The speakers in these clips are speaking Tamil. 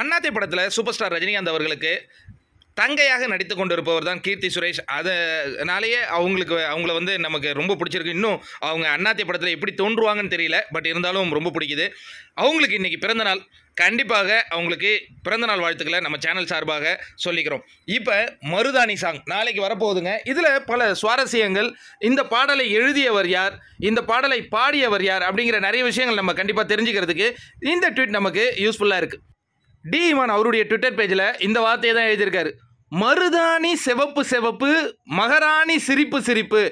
அண்ணாத்தை படத்தில் சூப்பர் ஸ்டார் ரஜினிகாந்த் அவர்களுக்கு தங்கையாக நடித்து கொண்டிருப்பவர் தான் கீர்த்தி சுரேஷ். அதனாலேயே அவங்களுக்கு அவங்கள வந்து நமக்கு ரொம்ப பிடிச்சிருக்கு. இன்னும் அவங்க அண்ணாத்தை படத்தில் எப்படி தோன்றுவாங்கன்னு தெரியல பட் இருந்தாலும் ரொம்ப பிடிக்குது. அவங்களுக்கு இன்றைக்கி பிறந்தநாள். கண்டிப்பாக அவங்களுக்கு பிறந்தநாள் வாழ்த்துக்களை நம்ம சேனல் சார்பாக சொல்லிக்கிறோம். இப்போ மருதாணி சாங் நாளைக்கு வரப்போகுதுங்க. இதில் பல சுவாரஸ்யங்கள். இந்த பாடலை எழுதியவர் யார்? இந்த பாடலை பாடியவர் யார்? அப்படிங்கிற நிறைய விஷயங்கள் நம்ம கண்டிப்பாக தெரிஞ்சுக்கிறதுக்கு இந்த ட்வீட் நமக்கு யூஸ்ஃபுல்லாக இருக்குது டி இமான் அவருடைய ட்விட்டர் பேஜில் இந்த வார்த்தையை தான் எழுதியிருக்காரு. மருதாணி சிவப்பு சிவப்பு மகராணி சிரிப்பு சிரிப்பு.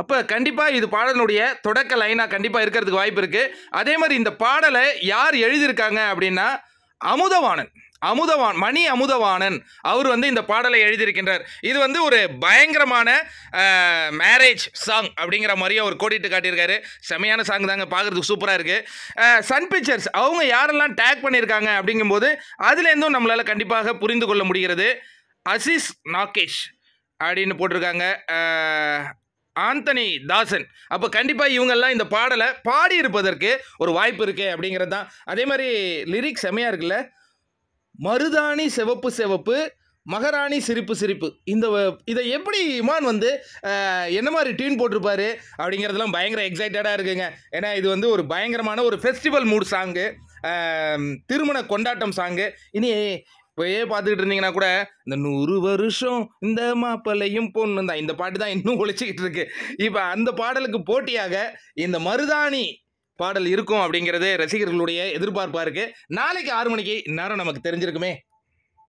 அப்போ கண்டிப்பாக இது பாடலுடைய தொடக்க லைனாக கண்டிப்பாக இருக்கிறதுக்கு வாய்ப்பு இருக்குது அதே மாதிரி இந்த பாடலை யார் எழுதியிருக்காங்க அப்படின்னா அமுதவாணன். அமுதவான் மணி அமுதவாணன் அவர் வந்து இந்த பாடலை எழுதியிருக்கின்றார். இது வந்து ஒரு பயங்கரமான மேரேஜ் சாங் அப்படிங்கிற மாதிரியே அவர் கோடிட்டு காட்டியிருக்காரு. செமையான சாங் தாங்க பார்க்குறதுக்கு சூப்பராக இருக்குது சன் பிக்சர்ஸ் அவங்க யாரெல்லாம் டேக் பண்ணியிருக்காங்க அப்படிங்கும்போது அதுலேருந்தும் நம்மளால் கண்டிப்பாக புரிந்து கொள்ள முடிகிறது. அசிஸ் நாகேஷ் அப்படின்னு போட்டிருக்காங்க. ஆந்தனி தாசன் அப்போ கண்டிப்பாக இவங்கெல்லாம் இந்த பாடலை பாடியிருப்பதற்கு ஒரு வாய்ப்பு இருக்குது அப்படிங்கிறது தான். அதே மாதிரி லிரிக்ஸ் செமையாக இருக்குல்ல. மருதாணி சிவப்பு சிவப்பு மகாராணி சிரிப்பு சிரிப்பு. இந்த இதை எப்படி இமான் வந்து என்ன மாதிரி டியூன் போட்டிருப்பாரு அப்படிங்கிறதெல்லாம் பயங்கர எக்ஸைட்டடாக இருக்குங்க. ஏன்னா இது வந்து ஒரு பயங்கரமான ஒரு ஃபெஸ்டிவல் மூட் சாங்கு திருமண கொண்டாட்டம் சாங்கு இனி இப்போயே பார்த்துக்கிட்டு இருந்தீங்கன்னா கூட இந்த நூறு வருஷம் இந்த மாப்பிள்ளையும் பொண்ணு தான். இந்த பாட்டு தான் இன்னும் ஒழிச்சிக்கிட்டு இருக்கு. இப்போ அந்த பாடலுக்கு போட்டியாக இந்த மருதாணி பாடல் இருக்கும் அப்படிங்கிறது ரசிகர்களுடைய எதிர்பார்ப்பாக இருக்குது நாளைக்கு ஆறு மணிக்கு இந்நேரம் நமக்கு தெரிஞ்சிருக்குமே.